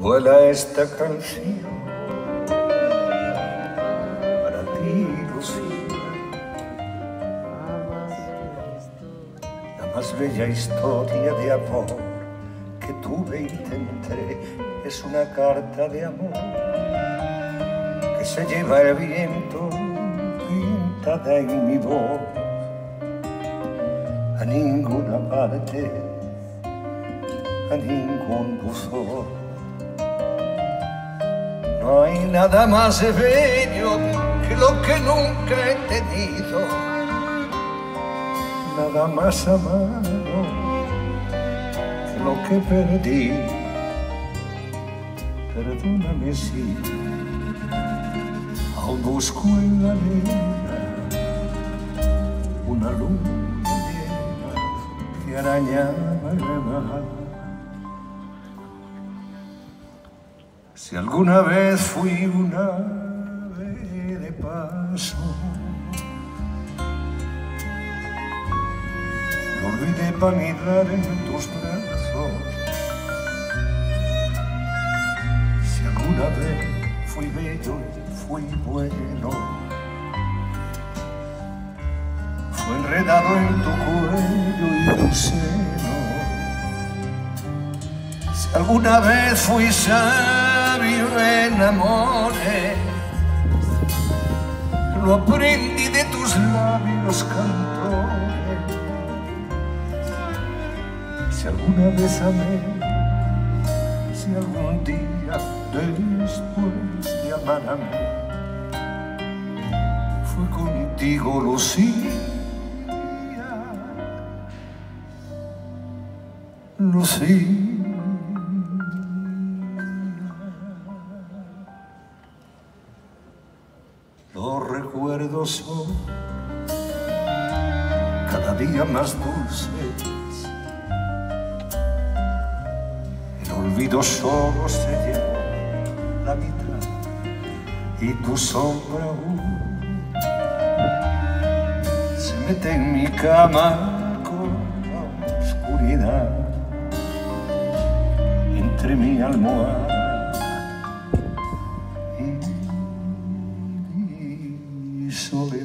Vuela esta canción para ti, Lucía. La más bella historia de amor que tuve y te es una carta de amor que se lleva el viento pintada en mi voz a ninguna parte, a ningún buzón. No hay nada más bello que lo que nunca he tenido, nada más amado que lo que perdí. Perdóname si aún busco en la arena una luna llena que arañaba el mar. Si alguna vez fui una ave de paso, lo olvidé para en tus brazos. Si alguna vez fui bello y fui bueno, fue enredado en tu cuello y tu seno. Si alguna vez fui sabio en amores, lo aprendí de tus labios cantores. Si alguna vez amé, si algún día después de amar a mí, fue contigo, Lucía. Lucía. Los recuerdos son cada día más dulces. El olvido solo se lleva la mitad y tu sombra aún se mete en mi cama con la oscuridad entre mi almohada so.